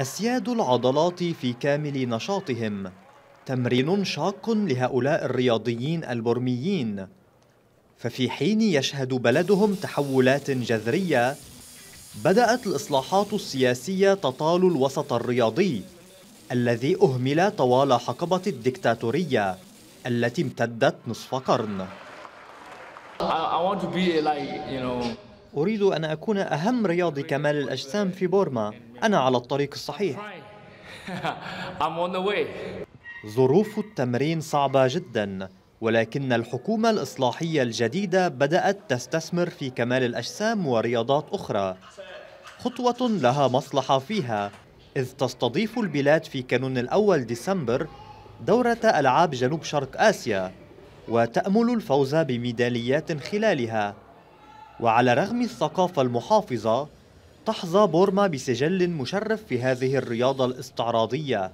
أسياد العضلات في كامل نشاطهم. تمرين شاق لهؤلاء الرياضيين البرميين. ففي حين يشهد بلدهم تحولات جذرية بدأت الإصلاحات السياسية تطال الوسط الرياضي الذي أهمل طوال حقبة الدكتاتورية التي امتدت نصف قرن. أريد أن أكون أهم رياضي كمال الأجسام في بورما. أنا على الطريق الصحيح. ظروف التمرين صعبة جدا ولكن الحكومة الإصلاحية الجديدة بدأت تستثمر في كمال الأجسام ورياضات أخرى. خطوة لها مصلحة فيها. إذ تستضيف البلاد في كانون الأول ديسمبر دورة ألعاب جنوب شرق آسيا وتأمل الفوز بميداليات خلالها. وعلى رغم الثقافة المحافظة تحظى بورما بسجل مشرف في هذه الرياضة الاستعراضية.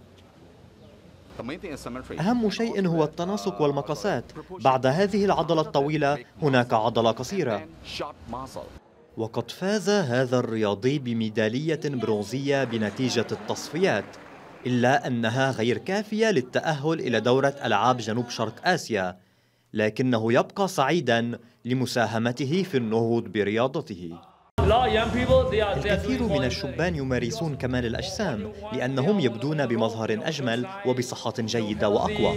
أهم شيء هو التناسق والمقاسات. بعد هذه العضلة الطويلة هناك عضلة قصيرة. وقد فاز هذا الرياضي بميدالية برونزية بنتيجة التصفيات إلا أنها غير كافية للتأهل إلى دورة ألعاب جنوب شرق آسيا لكنه يبقى سعيدا لمساهمته في النهوض برياضته. الكثير من الشبان يمارسون كمال الأجسام لأنهم يبدون بمظهر أجمل وبصحة جيدة وأقوى.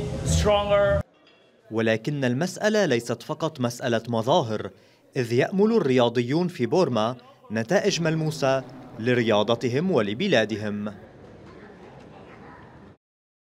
ولكن المسألة ليست فقط مسألة مظاهر إذ يأمل الرياضيون في بورما نتائج ملموسة لرياضتهم ولبلادهم.